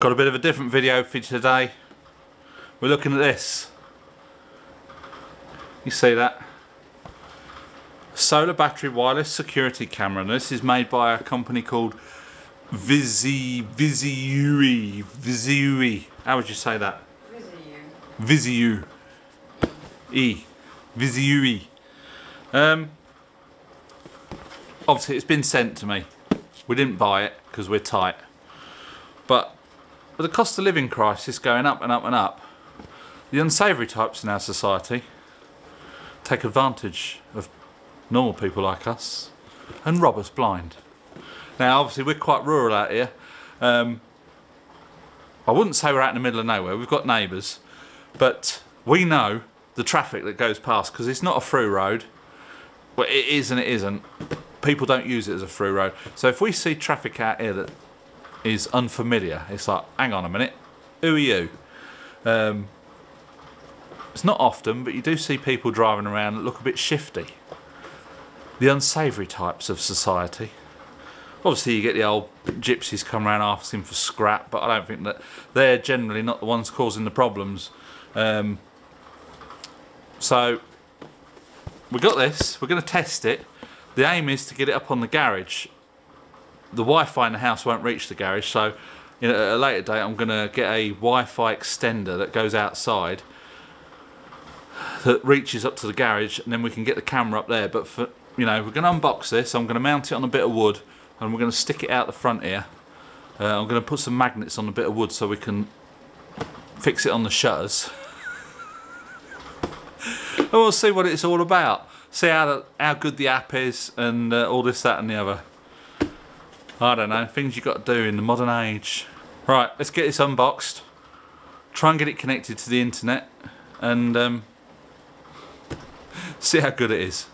Got a bit of a different video for you today. We're looking at this. You see that? Solar battery wireless security camera. And this is made by a company called Vizi Viziuuy. Viziuuy. How would you say that? Viziu. E. Viziuuy. Um, obviously it's been sent to me. We didn't buy it because we're tight. But with the cost of living crisis going up and up and up, the unsavoury types in our society take advantage of normal people like us and rob us blind. Now, obviously, we're quite rural out here. Um, I wouldn't say we're out in the middle of nowhere. We've got neighbours, but we know the traffic that goes past because it's not a through road. Well, it is and it isn't. People don't use it as a through road. So if we see traffic out here that is unfamiliar. It's like, hang on a minute, who are you? Um, it's not often, but you do see people driving around that look a bit shifty. The unsavoury types of society. Obviously, you get the old gypsies come around asking for scrap, but I don't think that they're generally not the ones causing the problems. Um, so, we got this. We're going to test it. The aim is to get it up on the garage the Wi-Fi in the house won't reach the garage, so you know, at a later date I'm going to get a Wi-Fi extender that goes outside that reaches up to the garage, and then we can get the camera up there. But for you know, we're going to unbox this. I'm going to mount it on a bit of wood, and we're going to stick it out the front here. Uh, I'm going to put some magnets on a bit of wood so we can fix it on the shutters. and we'll see what it's all about. See how the, how good the app is, and uh, all this, that, and the other. I don't know, things you've got to do in the modern age. Right, let's get this unboxed. Try and get it connected to the internet and um, see how good it is.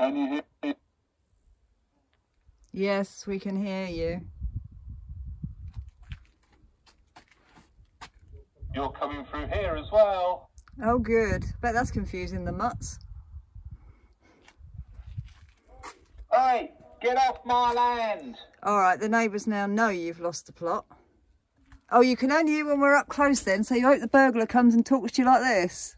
Can you hear me? Yes, we can hear you. You're coming through here as well. Oh, good. Bet that's confusing the mutts. Hey, get off my land. All right, the neighbours now know you've lost the plot. Oh, you can only hear when we're up close then, so you hope the burglar comes and talks to you like this?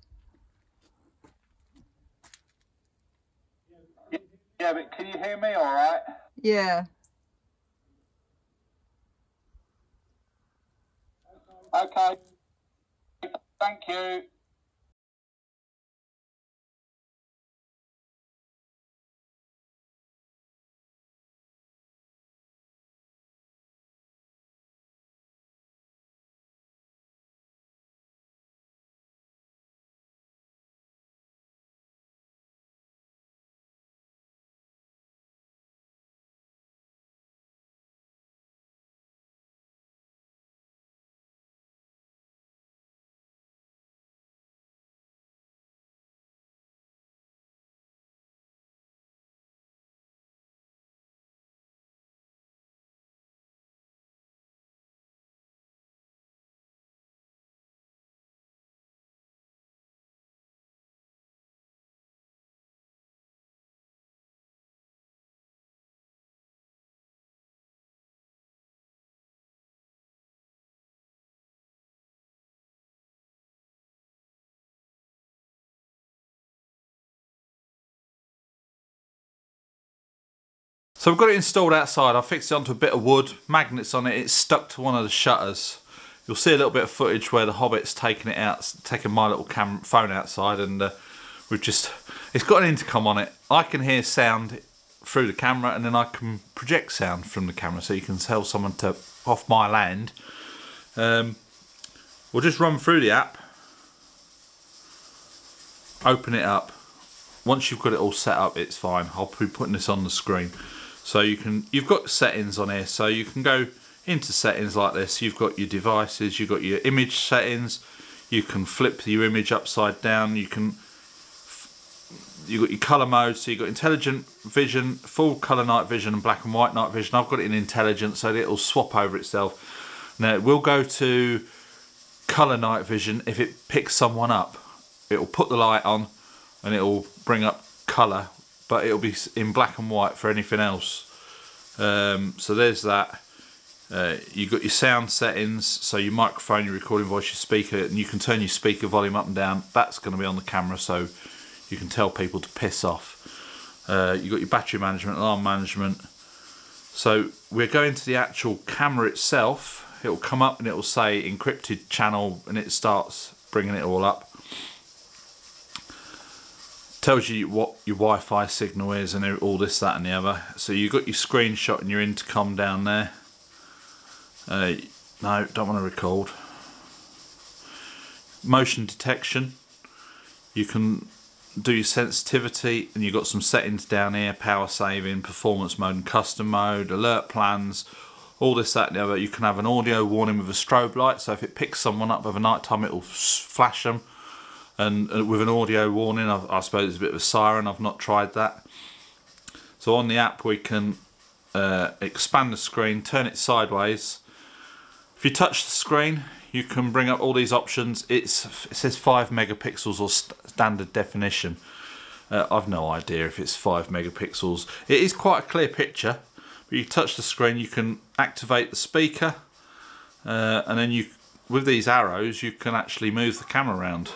Yeah, but can you hear me all right? Yeah. Okay. Thank you. So we've got it installed outside. I fixed it onto a bit of wood, magnets on it. It's stuck to one of the shutters. You'll see a little bit of footage where the Hobbit's taking it out, taking my little cam phone outside, and uh, we've just. It's got an intercom on it. I can hear sound through the camera, and then I can project sound from the camera, so you can tell someone to off my land. Um, we'll just run through the app, open it up. Once you've got it all set up, it's fine. I'll be putting this on the screen. So you can, you've got settings on here, so you can go into settings like this. You've got your devices, you've got your image settings. You can flip your image upside down. You can, you've got your color mode. So you've got intelligent vision, full color night vision, and black and white night vision. I've got it in intelligent, so it'll swap over itself. Now it will go to color night vision if it picks someone up. It'll put the light on, and it'll bring up color but it'll be in black and white for anything else. Um, so there's that. Uh, you've got your sound settings, so your microphone, your recording voice, your speaker, and you can turn your speaker volume up and down. That's going to be on the camera, so you can tell people to piss off. Uh, you've got your battery management, alarm management. So we're going to the actual camera itself. It'll come up and it'll say encrypted channel, and it starts bringing it all up tells you what your Wi-Fi signal is and all this, that and the other. So you've got your screenshot and your intercom down there. Uh, no, don't want to record. Motion detection. You can do your sensitivity and you've got some settings down here, power saving, performance mode and custom mode, alert plans, all this, that and the other. You can have an audio warning with a strobe light, so if it picks someone up over night time, it will flash them and, uh, with an audio warning. I, I, suppose it's a bit of a siren. I've not tried that. So on the app we can uh, expand the screen, turn it sideways. If you touch the screen, you can bring up all these options. It's it says five megapixels or st standard definition. Uh, I've no idea if it's five megapixels. It is quite a clear picture. But you touch the screen, you can activate the speaker, uh, and then you, with these arrows, you can actually move the camera around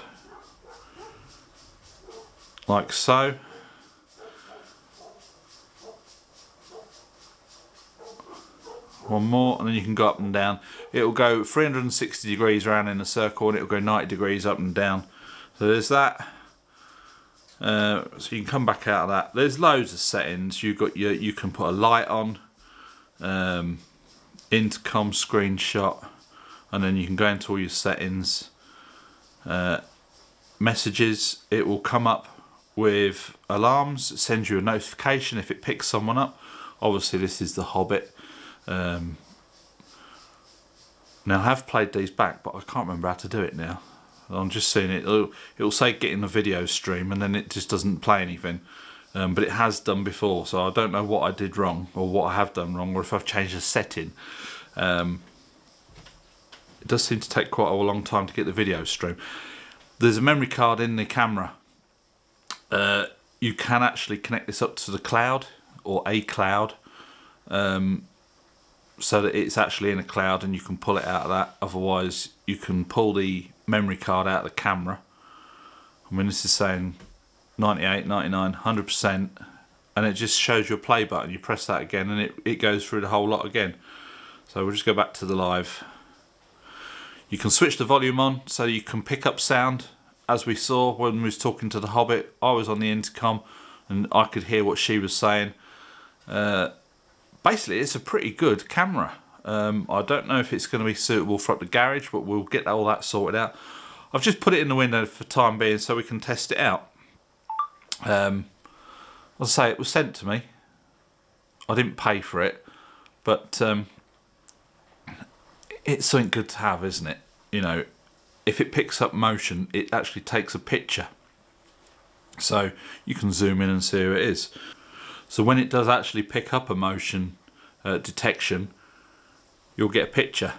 like so. One more and then you can go up and down. It'll go 360 degrees around in a circle and it'll go 90 degrees up and down. So there's that. Uh, so you can come back out of that. There's loads of settings. You got your you can put a light on, um, intercom screenshot, and then you can go into all your settings. Uh, messages. It will come up with alarms, sends you a notification if it picks someone up. Obviously this is The Hobbit. Um, now I have played these back but I can't remember how to do it now. I'm just seeing it, it'll, it'll say get in the video stream and then it just doesn't play anything. um, but it has done before. So I don't know what I did wrong or what I have done wrong, or if I've changed the setting. Um, it does seem to take quite a long time to get the video stream. There's a memory card in the camera. Uh, you can actually connect this up to the cloud or a cloud um, so that it's actually in a cloud and you can pull it out of that. Otherwise you can pull the memory card out of the camera. I mean this is saying 98 99 100% and it just shows your play button. You press that again and it, it goes through the whole lot again. So we'll just go back to the live. You can switch the volume on so you can pick up sound as we saw when we was talking to the Hobbit I was on the intercom and I could hear what she was saying uh, basically it's a pretty good camera. Um, I don't know if it's going to be suitable for up the garage, but we'll get all that sorted out. I've just put it in the window for time being so we can test it out. Um, as I say, it was sent to me. I didn't pay for it, but um, it's something good to have, isn't it? You know, if it picks up motion, it actually takes a picture. So you can zoom in and see who it is. So when it does actually pick up a motion uh, detection, you'll get a picture.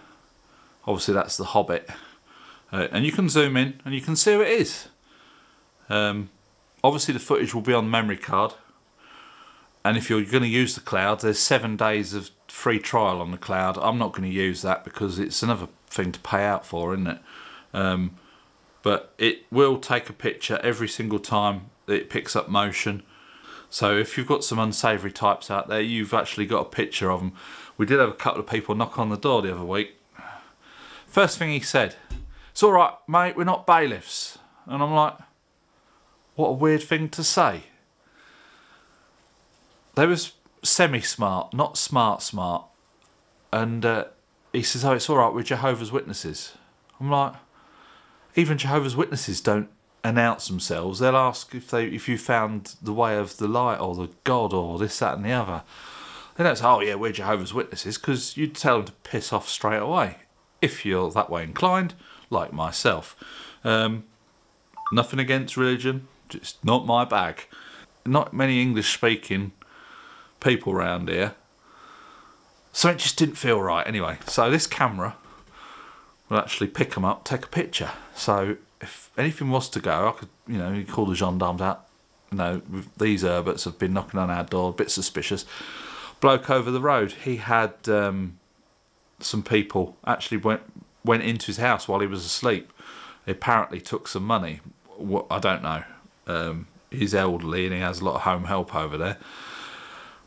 Obviously that's the Hobbit. Uh, and you can zoom in and you can see who it is. Um, obviously the footage will be on the memory card. And if you're going to use the cloud, there's seven days of free trial on the cloud. I'm not going to use that because it's another thing to pay out for, isn't it? Um, but it will take a picture every single time it picks up motion. So if you've got some unsavoury types out there, you've actually got a picture of them. We did have a couple of people knock on the door the other week. First thing he said, it's all right, mate, we're not bailiffs. And I'm like, what a weird thing to say. They was semi-smart, not smart-smart. And uh, he says, oh, it's all right, we're Jehovah's Witnesses. I'm like, even Jehovah's Witnesses don't announce themselves. They'll ask if they if you found the way of the light or the God or this, that, and the other. They don't say, "Oh yeah, we're Jehovah's Witnesses," because you'd tell them to piss off straight away if you're that way inclined, like myself. Um, nothing against religion, just not my bag. Not many English-speaking people around here, so it just didn't feel right. Anyway, so this camera will actually pick them up, take a picture. So if anything was to go, I could, you know, call the gendarmes out. You know, these Herberts have been knocking on our door, a bit suspicious. Bloke over the road, he had um, some people actually went went into his house while he was asleep. He apparently took some money. What I don't know. Um, he's elderly and he has a lot of home help over there.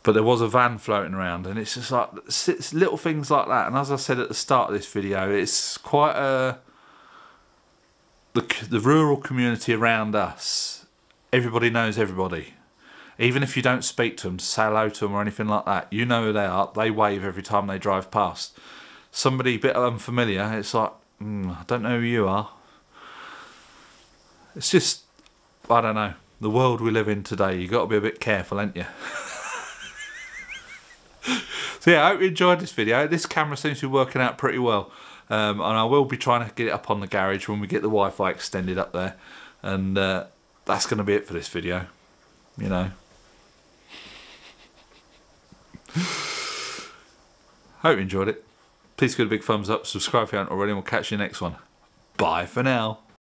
But there was a van floating around, and it's just like it's little things like that. And as I said at the start of this video, it's quite a the, the rural community around us, everybody knows everybody. Even if you don't speak to them, say hello to them or anything like that, you know who they are. They wave every time they drive past. Somebody a bit unfamiliar, it's like, mm, I don't know who you are. It's just, I don't know. The world we live in today, you got to be a bit careful, ain't you? so yeah, I hope you enjoyed this video. This camera seems to be working out pretty well. Um, and I will be trying to get it up on the garage when we get the Wi-Fi extended up there. And uh, that's going to be it for this video. You know. Hope you enjoyed it. Please give it a big thumbs up, subscribe if you haven't already, and we'll catch you next one. Bye for now.